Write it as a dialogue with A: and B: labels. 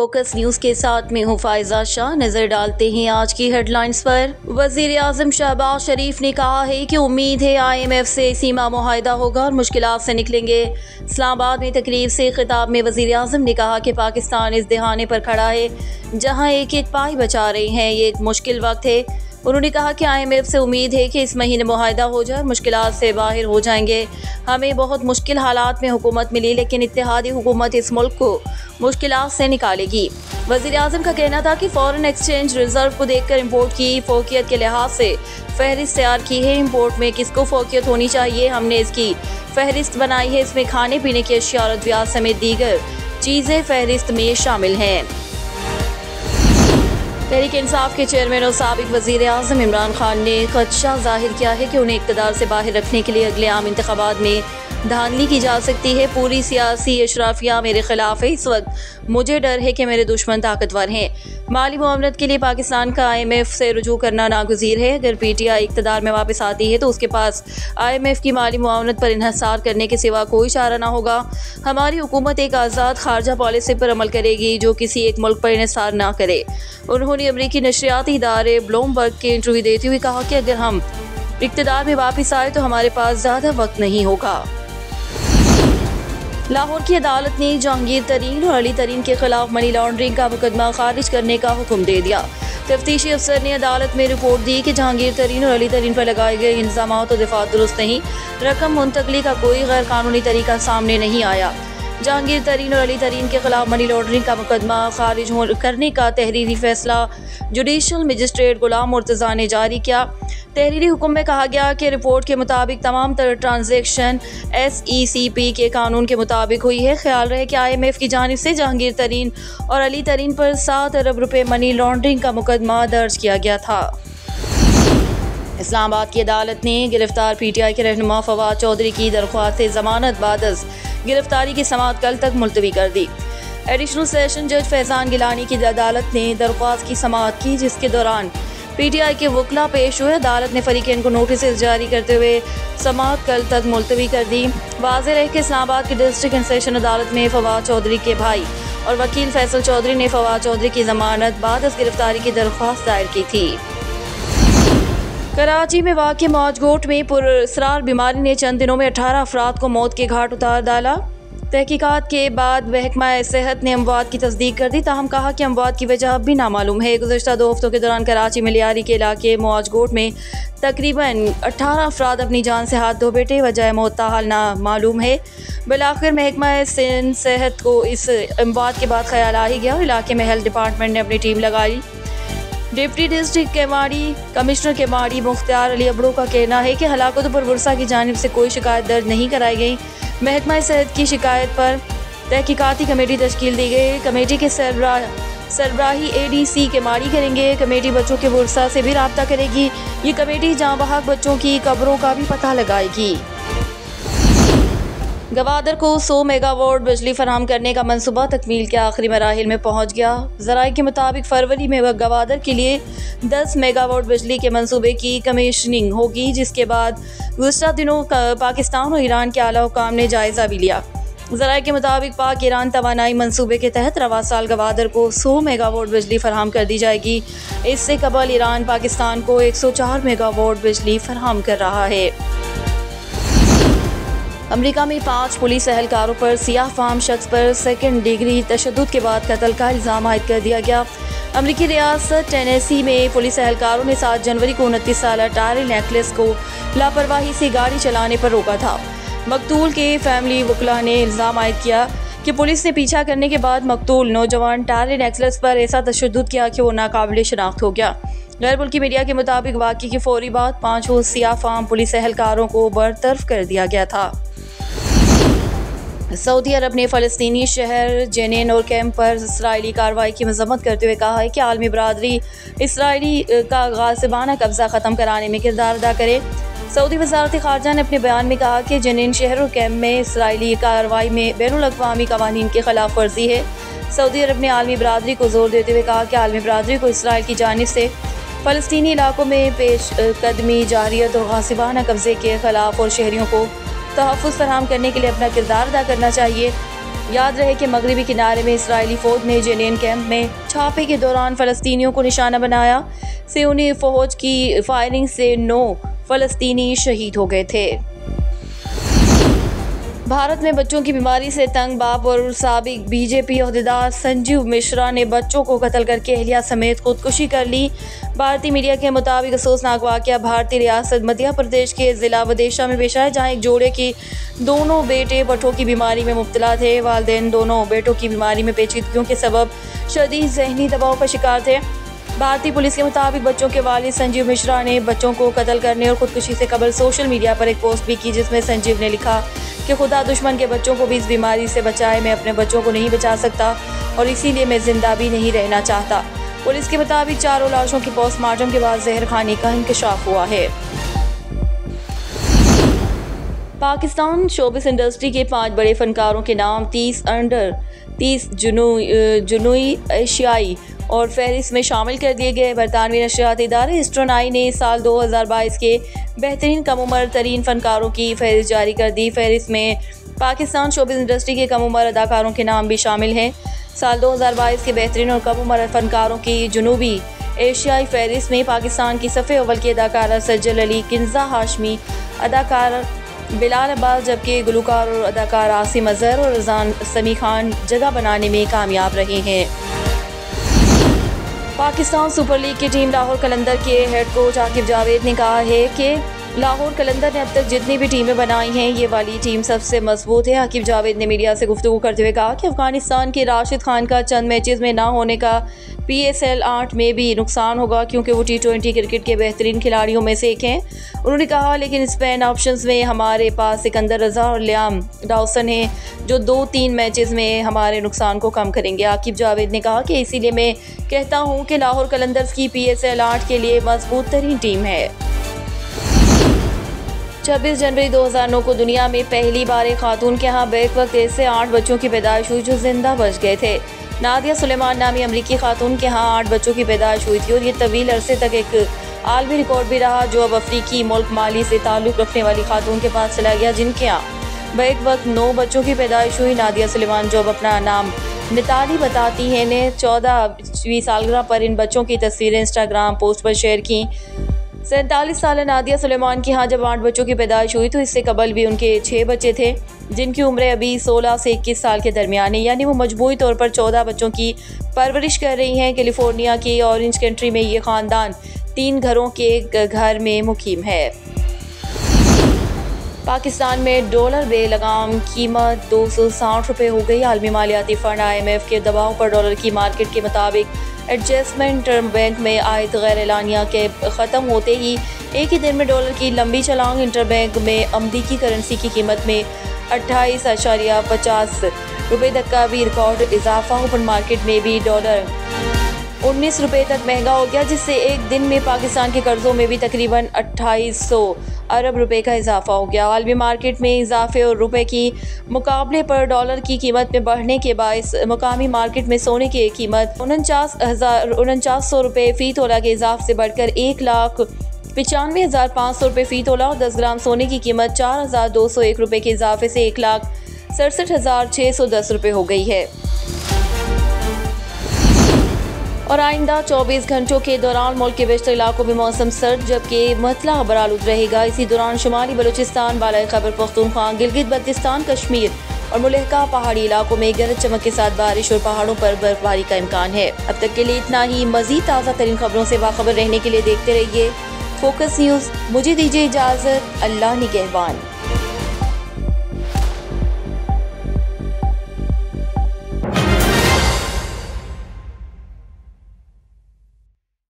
A: Focus news के साथ में हूँ फायजा शाह। नज़र डालते हैं आज की हेडलाइंस पर। वज़ीर आज़म शहबाज शरीफ ने कहा है कि उम्मीद है आई एम एफ़ से सीमा मुहिदा होगा और मुश्किल से निकलेंगे। इस्लामाबाद में तकरीब से खिताब में वज़ीर आज़म ने कहा कि पाकिस्तान इस दिहाने पर खड़ा है, जहाँ एक एक पाई बचा रहे हैं। ये एक मुश्किल वक्त है। उन्होंने कहा कि आईएमएफ से उम्मीद है कि इस महीने माहिदा हो जाए मुश्किल से बाहर हो जाएँगे। हमें बहुत मुश्किल हालात में हुकूमत मिली, लेकिन इतिहादी हुकूमत इस मुल्क को मुश्किल से निकालेगी। वजी अजम का कहना था कि फ़ॉरन एक्सचेंज रिज़र्व को देखकर इम्पोर्ट की फोकियत के लिहाज से फहरिस्त तैयार की है। इम्पोर्ट में किसको फोकियत होनी चाहिए? हमने इसकी फहरिस्त बनाई है। इसमें खाने पीने की अशिया और समेत दीगर चीज़ें फहरिस्त में शामिल हैं। तहरीक इंसाफ के चेयरमैन और सबक वज़ी अजम इमरान खान ने खदशा ज़ाहिर किया है कि उन्हें इकतदार से बाहर रखने के लिए अगले आम इंतबात में धांधली की जा सकती है पूरी सियासी अशराफिया मेरे खिलाफ है। इस वक्त मुझे डर है कि मेरे दुश्मन ताकतवर हैं। माली मामलत के लिए पाकिस्तान का आई एम एफ़ से रजू करना नागजीर है। अगर पी टी आई इकतदार में वापस आती है तो उसके पास आई एम एफ़ की माली मामलत पर इहसार करने के सिवा कोई चारा ना होगा। हमारी हुकूमत एक आज़ाद खारजा पॉलिसी पर अमल करेगी, जो किसी एक मुल्क पर इसार ना करे। उन्होंने अमरीकी नशरियाती इदारे ब्लोमबर्ग के इंटरव्यू देते हुए कहा कि अगर हम इकतदार में वापस आए तो हमारे पास ज़्यादा वक्त नहीं होगा। लाहौर की अदालत ने जहांगीर तरीन और अली तरीन के खिलाफ मनी लॉन्ड्रिंग का मुकदमा खारिज करने का हुक्म दे दिया। तफ्तीशी अफसर ने अदालत में रिपोर्ट दी कि जहांगीर तरीन और अली तरीन पर लगाए गए इल्ज़ाम और दफ़ा दुरुस्त नहीं। रकम मुंतकली का कोई गैर कानूनी तरीका सामने नहीं आया। जहांगीर तरीन और अली तरीन के खिलाफ मनी लॉन्ड्रिंग का मुकदमा खारिज करने का तहरीरी फैसला जुडिशल मजिस्ट्रेट गुलाम मुर्तज़ा ने जारी किया। तहरीरी हुक्म में कहा गया कि रिपोर्ट के मुताबिक तमाम तर transaction S E C P के कानून के मुताबिक हुई है। ख्याल रहे कि आई एम एफ़ की जानब से जहांगीर तरीन और अली तरीन पर सात अरब रुपये मनी लॉन्ड्रिंग का मुकदमा दर्ज किया गया था। इस्लामाबाद की अदालत ने गिरफ़्तार पी टी आई के रहनुमा फवाद चौधरी की दरख्वास्त जमानत बादस गिरफ्तारी की समात कल तक मुलतवी कर दी। एडिशनल सेशन जज फैजान गिलानी की अदालत ने दरख्वास्त की समात की, जिसके दौरान पी टी आई के वकला पेश हुए। अदालत ने फरीकैन को नोटिस जारी करते हुए समात कल तक मुलतवी कर दी। वाज रहे कि इस्लामाबाद की डिस्ट्रिक्ट एंड सेशन अदालत में फवाद चौधरी के भाई और वकील फैसल चौधरी ने फवाद चौधरी की जमानत बाद इस गिरफ्तारी की दरख्वास्त दायर की थी। कराची में वाक़ मौजगोट में पुरसरार बीमारी ने चंद दिनों में अठारह अफराद को मौत के घाट उतार डाला। तहकीकात के बाद महकमा सेहत ने अमवाद की तस्दीक कर दी। ताहम कहा कि अमवाद की वजह अब भी नामालूम है। गुजशत दो हफ्तों के दौरान कराची मिलियारी के इलाके मुआजगोट में तकरीबन अठारह अफराद अपनी जान से हाथ धो बैठे। वजह मौत ना मालूम है। बिलाखिर महकमा सेहत को इस अमवाद के बाद ख्याल आ ही गया। इलाके में हेल्थ डिपार्टमेंट ने अपनी टीम लगाई। डिप्टी डिस्ट्रिक्ट केवाड़ी कमिश्नर केवाड़ी मुख्तार अली अबड़ो का कहना है कि हलाकतों पर वर्षा की जानब से कोई शिकायत दर्ज नहीं कराई गई। महकमा सेहत की शिकायत पर तहकीकती कमेटी तश्कील दी गई। कमेटी के सरबरा, सरबराही ए डी सी के मारी करेंगे। कमेटी बच्चों के वर्षा से भी रबता करेगी। ये कमेटी जहाँ बहाक बच्चों की कब्रों का भी पता लगाएगी। गवादर को 100 मेगावाट बिजली फराम करने का मनसूबा तकमील के आखिरी मराहल में पहुँच गया। जराये के मुताबिक फरवरी में गवादर के लिए 10 मेगावाट बिजली के मनसूबे की कमीशनिंग होगी, जिसके बाद गुजशत दिनों पाकिस्तान और ईरान के आला हुकाम ने जायज़ा भी लिया। जराये के मुताबिक पाक ईरान तोानाई मनसूबे के तहत रवा साल गवादर को 100 मेगावाट बिजली फराम कर दी जाएगी। इससे कबल ईरान पाकिस्तान को 104 मेगावाट बिजली फराम कर रहा है। अमेरिका में पाँच पुलिस एहलकारों पर सियाह फाम शख्स पर सेकेंड डिग्री तशद के बाद कत्ल का इल्ज़ाम आयद कर दिया गया। अमरीकी रियासत टेनेसी में पुलिस एहलकारों ने सात जनवरी को उनतीस साल टारे नेकलेस को लापरवाही से गाड़ी चलाने पर रोका था। मकतूल के फैमिली वकला ने इल्ज़ाम आयद किया कि पुलिस ने पीछा करने के बाद मकतूल नौजवान टारे नेकलेस पर ऐसा तशद किया कि वो नाकबिल शनाख्त हो गया। गैर मुल्की मीडिया के मुताबिक वाक़े की फौरी बाद पाँचों सिया फाम पुलिस एहलकारों को बरतरफ कर दिया गया था। सऊदी अरब ने फ़लस्तनी शहर जेनिन और कैंप पर इसराइली कार्रवाई की मजम्मत करते हुए कहा है कि आलमी बरदरी इसराइली का गासिबाना कब्ज़ा ख़त्म कराने में किरदार अदा करे। सऊदी वजारत खारजा ने अपने बयान में कहा कि जनीन शहर और कैंप में इसराइली कार्रवाई में बैन अवी कवानीन के खिलाफ वर्जी है। सऊदी अरब ने आलमी बरदरी को ज़ोर देते हुए कहा कि आलमी बरदरी को इसराइल की जानब से फ़लस्तनी इलाकों में पेश कदमी, जारियत और गासिबाना कब्ज़े के खिलाफ और शहरीों को तहफ़ फराम करने के लिए अपना किरदार अदा करना चाहिए। याद रहे कि मगरबी किनारे में इसराइली फौज ने जेनेन कैंप में छापे के दौरान फ़लस्तियों को निशाना बनाया। से उन्हें फौज की फायरिंग से नौ फलस्तनी शहीद हो गए थे। भारत में बच्चों की बीमारी से तंग बाप और सबक बीजेपी अहदेदार संजीव मिश्रा ने बच्चों को कत्ल करके अहलिया समेत खुदकुशी कर ली। भारतीय मीडिया के मुताबिक अफसोसनाक वाक़ भारतीय रियासत मध्य प्रदेश के ज़िला वदेशा में पेश है जहाँ एक जोड़े की दोनों बेटे बठों की बीमारी में मुबतला थे। वालदेन दोनों बेटों की बीमारी में पेचीदगियों के सबब शदीद जहनी दबाव का शिकार थे। भारतीय पुलिस के मुताबिक बच्चों के वालिद संजीव मिश्रा ने बच्चों को कत्ल करने और खुदकुशी से कबल सोशल मीडिया पर एक पोस्ट भी की जिसमें संजीव ने लिखा कि खुदा दुश्मन के बच्चों को भी इस बीमारी से बचाए, मैं अपने बच्चों को नहीं बचा सकता और इसीलिए मैं ज़िंदा भी नहीं रहना चाहता। पुलिस के मुताबिक चारों लाशों की पोस्टमार्टम के बाद जहर खाने का इंकशाफ हुआ है। पाकिस्तान शोबिस इंडस्ट्री के पाँच बड़े फनकारों के नाम तीस अंडर तीस जुनू जुनूई एशियाई और फहरिस्त में शामिल कर दिए गए बरतानवी नशियाती इदारे। इस्ट्रोनाई ने साल 2022 के बेहतरीन कम उम्र तरीन फनकारों की फहरिस्त जारी कर दी। फहरिस्त में पाकिस्तान शोबिस इंडस्ट्री के कम उम्र अदाकारों के नाम भी शामिल हैं। साल 2022 के बेहतरीन और कम उम्र फनकारों की जनूबी एशियाई फहरिस्त में पाकिस्तान की सफ़े अवल की अदाकारा सज्जल अली किन्जा हाशमी अदाकार बिलाल अब्बास, जबकि गुलकार और अदाकार आसिम अजहर और रजान समी खान जगह बनाने में कामयाब रहे हैं। पाकिस्तान सुपर लीग की टीम लाहौर कलंदर के हेड कोच आकिब जावेद ने कहा है कि लाहौर कलंदर ने अब तक जितनी भी टीमें बनाई हैं, ये वाली टीम सबसे मज़बूत है। आकिब जावेद ने मीडिया से गुफ्तु करते हुए कहा कि अफ़गानिस्तान के राशिद खान का चंद मैचेस में ना होने का पी एस एल आठ में भी नुकसान होगा, क्योंकि वो टी ट्वेंटी क्रिकेट के बेहतरीन खिलाड़ियों में से एक हैं। उन्होंने कहा, लेकिन स्पेन ऑप्शन में हमारे पास सिकंदर रजा और लियाम डाउसन हैं, जो दो तीन मैचेस में हमारे नुकसान को कम करेंगे। आकिब जावेद ने कहा कि इसीलिए मैं कहता हूँ कि लाहौर कलंदर्स की पी एस एल आठ के लिए मज़बूत तरीन टीम है। छब्बीस जनवरी 2009 को दुनिया में पहली बार एक खातून के यहाँ बैक वक्त ऐसे आठ बच्चों की पैदाइश हुई जो ज़िंदा बच गए थे। नादिया सुलेमान नामी अमरीकी खातून के यहाँ आठ बच्चों की पैदाइश हुई थी और ये तवील अरसे तक एक आलमी रिकॉर्ड भी रहा जो अब अफ्रीकी मुल्क माली से ताल्लुक़ रखने वाली खातून के पास चला गया, जिनके यहाँ बैक वक्त नौ बच्चों की पैदाइश हुई। नादिया सुलेमान जो अब अपना नाम निताली बताती हैं ने चौदहवीं सालगिरह पर इन बच्चों की तस्वीरें इंस्टाग्राम पोस्ट पर शेयर की। सैंतालीस साल नादिया सुलेमान की यहाँ जब आठ बच्चों की पैदाइश हुई तो इससे कबल भी उनके छः बच्चे थे, जिनकी उम्र अभी 16 से 21 साल के दरमियान है। यानी वो मजमू तौर पर 14 बच्चों की परवरिश कर रही हैं। कैलिफ़ोर्निया के ऑरेंज कंट्री में ये ख़ानदान तीन घरों के घर में मुकीम है। पाकिस्तान में डॉलर बे लगाम कीमत दो सौ साठ रुपये हो गई। आलमी मालियाती फ़ंड आई एम एफ़ के दबाव पर डॉलर की मार्केट के मुताबिक एडजस्टमेंट टर्म बैंक में आयद गैर एलानिया के ख़त्म होते ही एक ही दिन में डॉलर की लंबी छलांग इंटर बैंक में अमरीकी करेंसी की कीमत में अट्ठाईस अशारिया पचास रुपये तक का भी रिकॉर्ड इजाफा। ओपन मार्केट में भी डॉलर उन्नीस रुपये तक महँगा हो गया, जिससे एक दिन में पाकिस्तान के कर्ज़ों में भी तकरीबन अट्ठाईस सौ अरब रुपए का इजाफा हो गया। आलमी मार्केट में इजाफे और रुपए की मुकाबले पर डॉलर की कीमत में बढ़ने के बायस मुकामी मार्केट में सोने की कीमत उनचास हज़ार उनचास सौ रुपये फ़ी तोला के इजाफ से बढ़कर एक लाख पचानवे हज़ार पाँच सौ रुपये फ़ी तोला और दस ग्राम सोने की कीमत चार हज़ार दो सौ एक रुपये के इजाफे से एक लाख सड़सठ हज़ार छः सौ दस रुपये हो गई है। और आइंदा 24 घंटों के दौरान मुल्क के बेशतर इलाकों में मौसम सर्द, जबकि मतला बरालूद रहेगा। इसी दौरान शुमाली बलूचिस्तान बाला खबर पख्तूनख्वा, गिलगित बल्तिस्तान, कश्मीर और मुलहका पहाड़ी इलाकों में गरज चमक के साथ बारिश और पहाड़ों पर बर्फबारी का इम्कान है। अब तक के लिए इतना ही। मजीद ताज़ा तरीन खबरों से बाखबर रहने के लिए देखते रहिए। फोकस न्यूज़, मुझे दीजिए इजाज़त। अल्लाह निगहबान